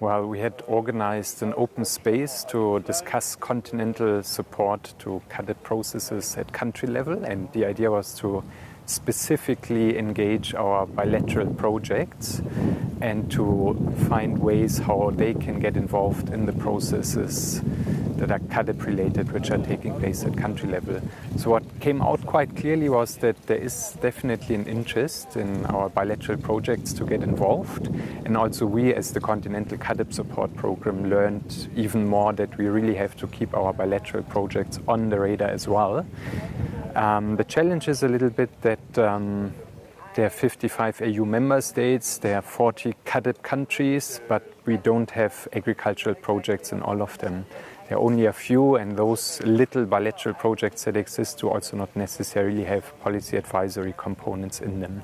Well, we had organized an open space to discuss continental support to CAADP processes at country level, and the idea was to specifically engage our bilateral projects and to find ways how they can get involved in the processes that are CAADP related, which are taking place at country level. So, what came out quite clearly was that there is definitely an interest in our bilateral projects to get involved. And also, we, as the Continental CAADP Support Program, learned even more that we really have to keep our bilateral projects on the radar as well. Um, the challenge is a little bit that um, there are 55 AU member states, there are 40 CAADP countries, but we don't have agricultural projects in all of them. There are only a few, and those little bilateral projects that exist do also not necessarily have policy advisory components in them.